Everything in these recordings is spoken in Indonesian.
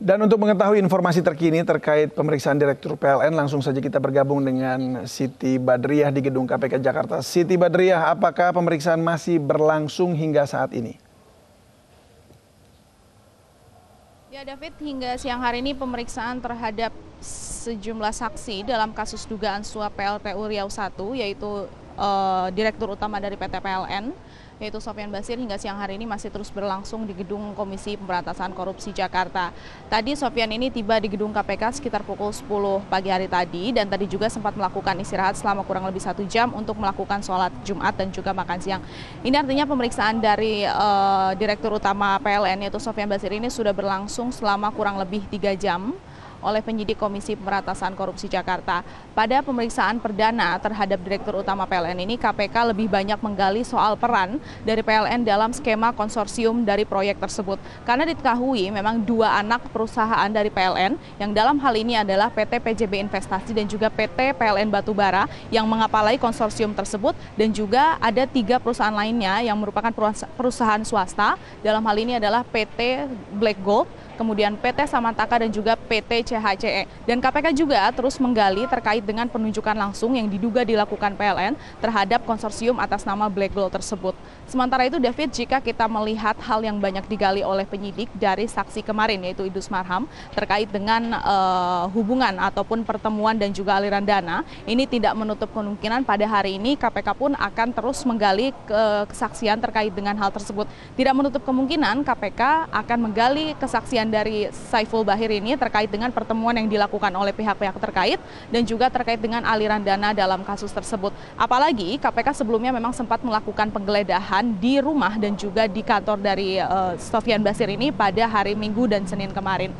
Dan untuk mengetahui informasi terkini terkait pemeriksaan Direktur PLN, langsung saja kita bergabung dengan Siti Badriah di Gedung KPK Jakarta. Siti Badriah, apakah pemeriksaan masih berlangsung hingga saat ini? Ya David, hingga siang hari ini pemeriksaan terhadap sejumlah saksi dalam kasus dugaan suap PLTU Riau 1, yaitu uh, Direktur Utama dari PT PLN, yaitu Sofian Basir hingga siang hari ini masih terus berlangsung di gedung Komisi Pemberantasan Korupsi Jakarta. Tadi Sofian ini tiba di gedung KPK sekitar pukul 10 pagi hari tadi dan tadi juga sempat melakukan istirahat selama kurang lebih satu jam untuk melakukan sholat Jumat dan juga makan siang. Ini artinya pemeriksaan dari uh, Direktur Utama PLN yaitu Sofian Basir ini sudah berlangsung selama kurang lebih tiga jam oleh penyidik Komisi Pemberantasan Korupsi Jakarta. Pada pemeriksaan perdana terhadap Direktur Utama PLN ini, KPK lebih banyak menggali soal peran dari PLN dalam skema konsorsium dari proyek tersebut. Karena diketahui memang dua anak perusahaan dari PLN yang dalam hal ini adalah PT PJB Investasi dan juga PT PLN Batubara yang mengapalai konsorsium tersebut dan juga ada tiga perusahaan lainnya yang merupakan perusahaan swasta. Dalam hal ini adalah PT Black Gold, kemudian PT Samantaka dan juga PT CHCE. Dan KPK juga terus menggali terkait dengan penunjukan langsung yang diduga dilakukan PLN terhadap konsorsium atas nama Black Gold tersebut. Sementara itu David, jika kita melihat hal yang banyak digali oleh penyidik dari saksi kemarin yaitu Idus Marham terkait dengan uh, hubungan ataupun pertemuan dan juga aliran dana, ini tidak menutup kemungkinan pada hari ini KPK pun akan terus menggali ke kesaksian terkait dengan hal tersebut. Tidak menutup kemungkinan KPK akan menggali kesaksian dari Saiful Bahir ini terkait dengan pertemuan yang dilakukan oleh pihak-pihak terkait dan juga terkait dengan aliran dana dalam kasus tersebut. Apalagi KPK sebelumnya memang sempat melakukan penggeledahan di rumah dan juga di kantor dari uh, Sofian Basir ini pada hari Minggu dan Senin kemarin.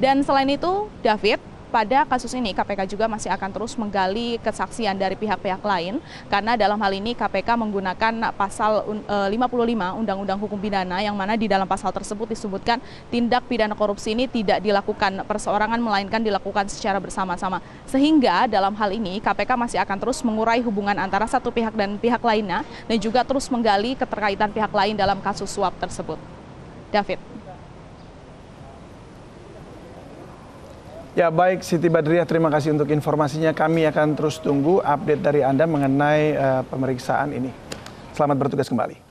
Dan selain itu, David, pada kasus ini KPK juga masih akan terus menggali kesaksian dari pihak-pihak lain karena dalam hal ini KPK menggunakan pasal 55 e, Undang-Undang Hukum Pidana yang mana di dalam pasal tersebut disebutkan tindak pidana korupsi ini tidak dilakukan perseorangan melainkan dilakukan secara bersama-sama. Sehingga dalam hal ini KPK masih akan terus mengurai hubungan antara satu pihak dan pihak lainnya dan juga terus menggali keterkaitan pihak lain dalam kasus suap tersebut. David. Ya baik Siti Badriah terima kasih untuk informasinya. Kami akan terus tunggu update dari Anda mengenai uh, pemeriksaan ini. Selamat bertugas kembali.